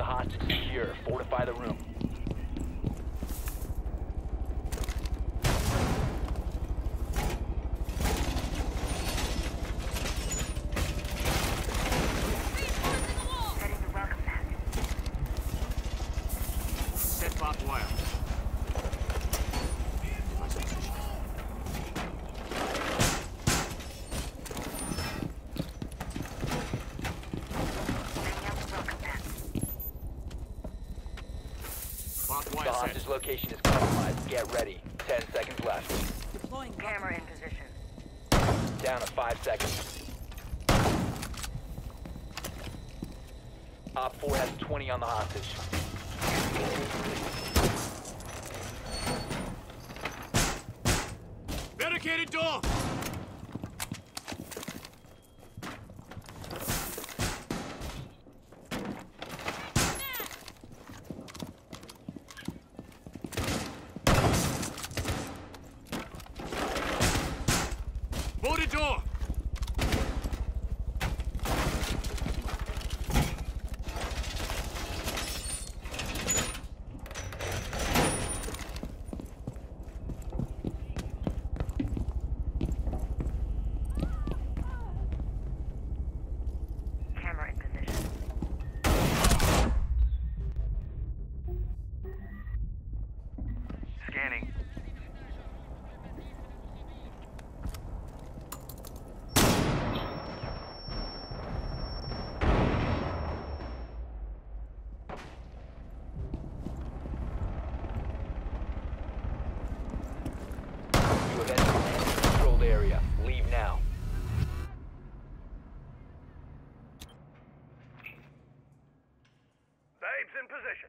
the hostage secure. Fortify the room. The hostage location is compromised. Get ready. Ten seconds left. Deploying Camera in position. Down to five seconds. Op 4 has 20 on the hostage. Barricaded door! Boarded door! Camera in position. Scanning. You have entered an controlled area. Leave now. Babes in position.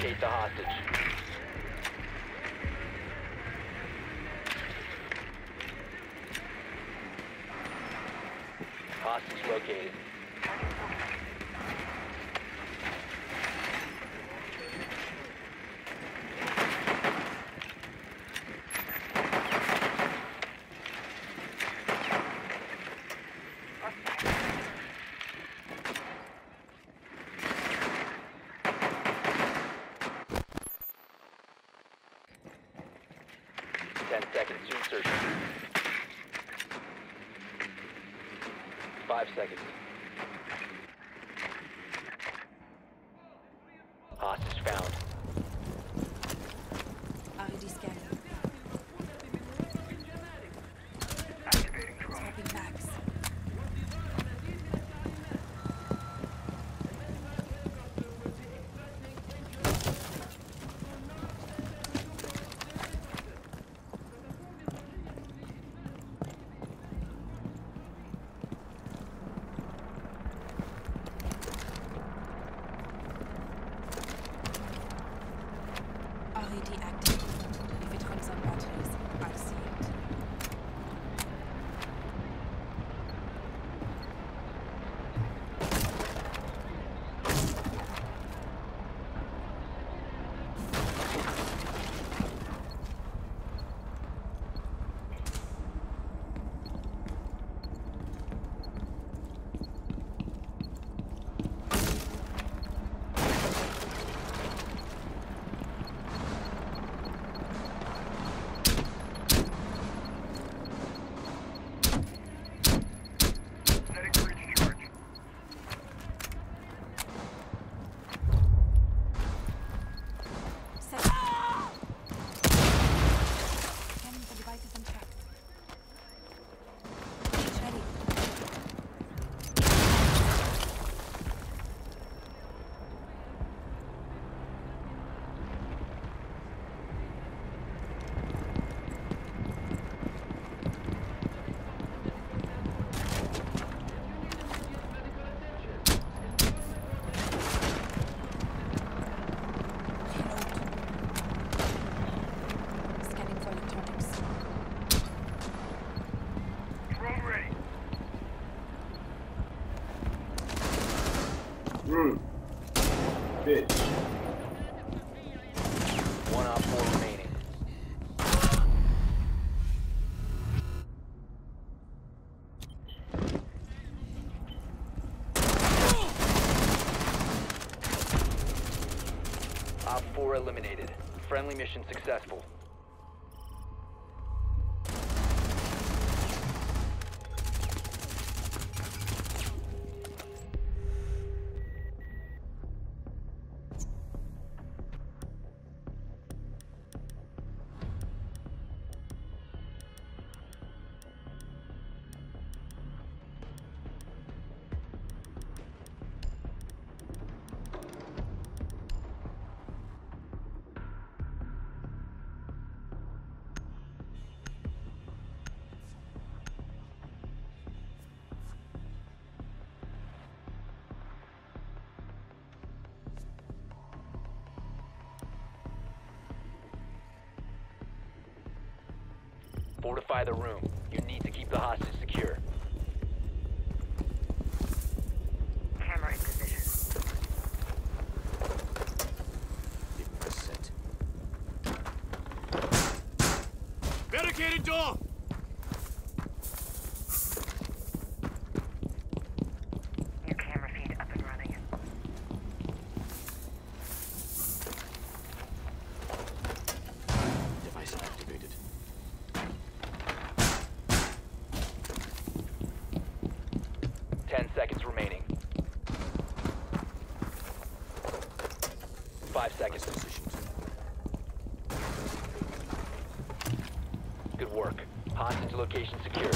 locate the hostage. Hostage located. seconds to insertion. Five seconds. were eliminated. Friendly mission successful. Fortify the room. You need to keep the hostage secure. is positioned. Good work. Hostage location secure.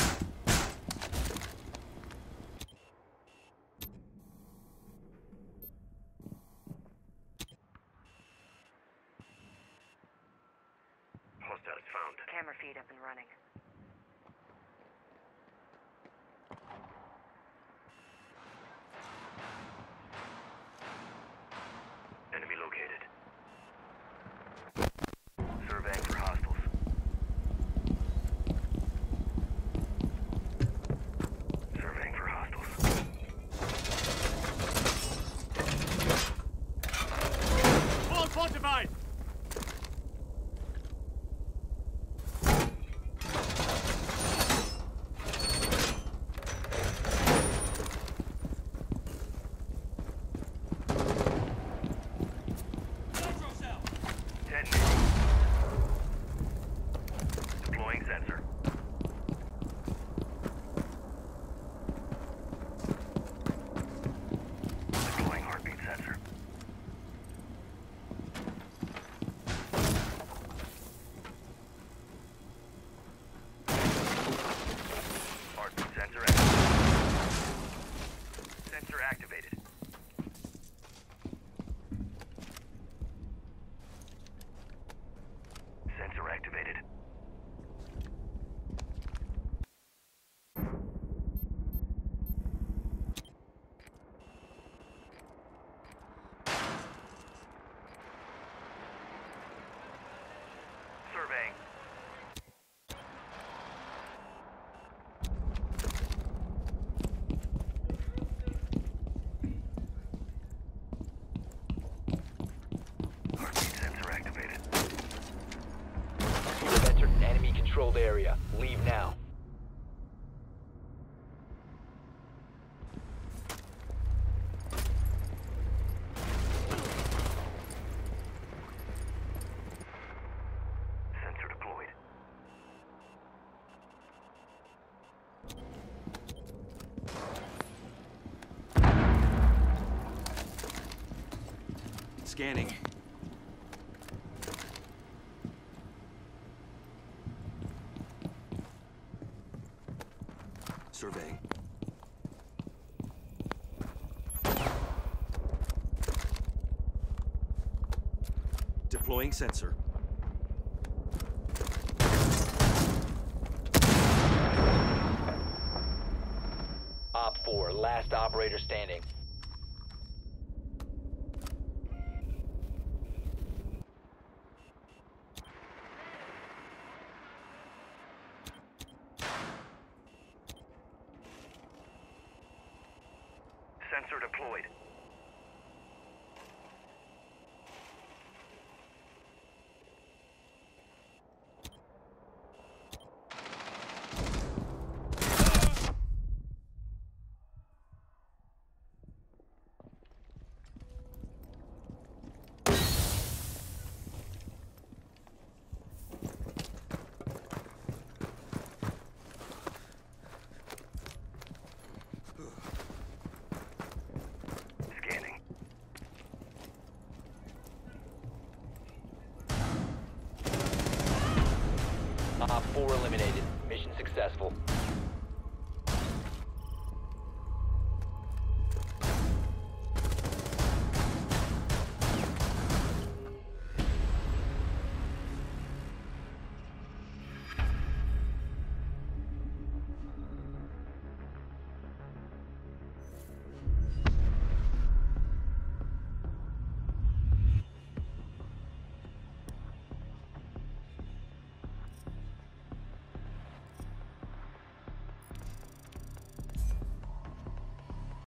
Scanning. Surveying. Deploying sensor. Op 4, last operator standing. Sensor deployed.